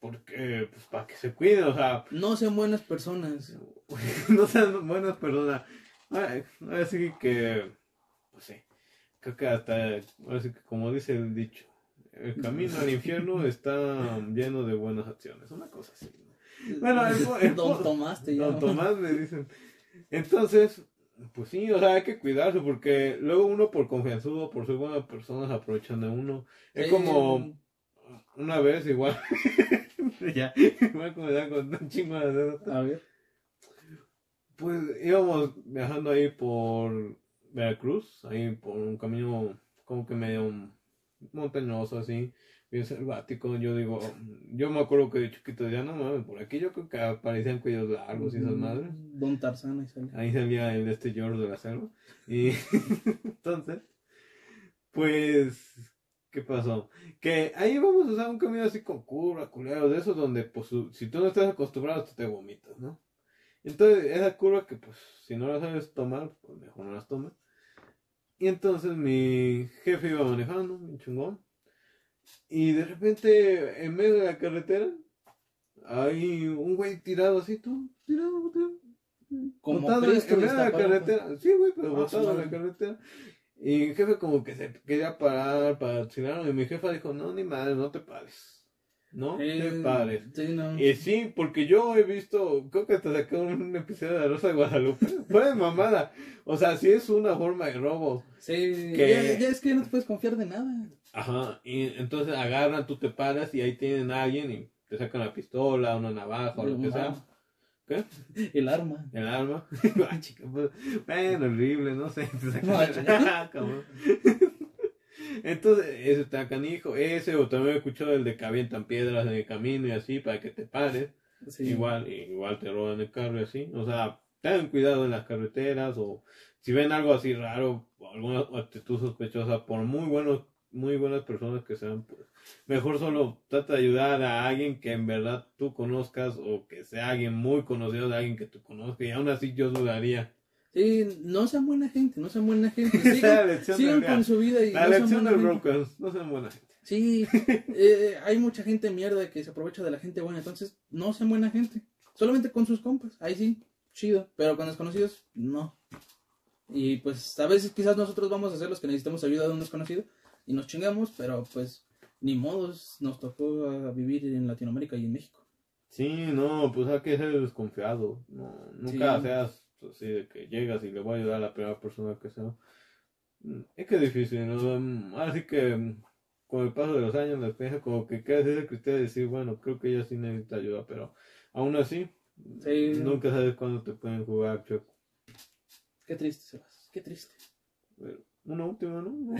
porque, pues, para que se cuiden, o sea, No sean buenas personas. no sean buenas personas. Ahora sí que, pues sí, creo que hasta, ahora sí que como dice el dicho, el camino al infierno está lleno de buenas acciones, una cosa así. Bueno, el po- el Don Tomás te Don. Tomás me dicen. Entonces, pues sí, o sea, hay que cuidarse porque luego uno por confianzudo, por ser buena persona, se aprovechan de uno. Es Sí. como una vez igual, ya, como ya con un chingo de anécdotas. A ver. Pues íbamos viajando ahí por Veracruz, ahí por un camino como que medio montañoso así, bien selvático. Yo digo, yo me acuerdo que de chiquito ya no mames, por aquí yo creo que aparecían cuellos largos y esas madres. Don Tarzán ahí sale. Ahí salía el de este George de la selva. Y entonces, pues, ¿qué pasó? Que ahí vamos a usar un camino así con curva, culero, de esos donde, pues, si tú no estás acostumbrado, tú te vomitas, ¿no? Entonces, esa curva que, pues, si no la sabes tomar, pues mejor no las tomes. Y entonces mi jefe iba manejando, un chingón. Y de repente, en medio de la carretera, hay un güey tirado así, tú, tirado, tirado. Como botado en- medio de la destapado, carretera. Sí, güey, pero Ah, botado en la madre. carretera. Y mi jefe como que se quería parar para tirar. Y mi jefa dijo, no, ni madre, no te pares. No te Eh, pares. sí, no. Y sí, porque yo he visto, creo que te saqué un episodio de Rosa de Guadalupe. Fue de mamada. O sea, sí es una forma de robo. Sí, que- ya, ya es que no te puedes confiar de nada. Ajá. Y entonces agarran, tú te paras y ahí tienen a alguien y te sacan la pistola, una navaja o lo que sea. ¿Qué? El arma. El arma. Ah, chica, pues, bueno, horrible, no sé. No. Cabrón. Entonces, ese está canijo. Ese, o también he escuchado el de que avientan piedras en el camino y así para que te pares. Sí. Igual, igual te roban el carro y así. O sea, tengan cuidado en las carreteras o si ven algo así raro, alguna actitud sospechosa, por muy buenos, muy buenas personas que sean, pues, mejor solo trata de ayudar a alguien que en verdad tú conozcas o que sea alguien muy conocido de alguien que tú conozcas. Y aún así yo dudaría. Sí, no sean buena gente, no sean buena gente. Sigan, sigan con su vida y La no sean lección buena de gente. Brokers, no sean buena gente. Sí, eh, hay mucha gente mierda que se aprovecha de la gente buena, entonces no sean buena gente. Solamente con sus compas, ahí sí, chido, pero con desconocidos, no. Y pues a veces quizás nosotros vamos a ser los que necesitamos ayuda de un desconocido y nos chingamos, pero pues ni modos, nos tocó ah, vivir en Latinoamérica y en México. Sí, no, pues hay que ser desconfiado. No, nunca Sí. seas así de que llegas y le voy a ayudar a la primera persona que sea. Mm, Es que es difícil, ¿no? Mm, Así que mm, con el paso de los años, la experiencia, como que queda ese criterio de decir, bueno, creo que ella sí necesita ayuda, pero aún así, Sí. nunca sabes cuándo te pueden jugar chueco. Qué triste, Sebas, qué triste. Una última, ¿no?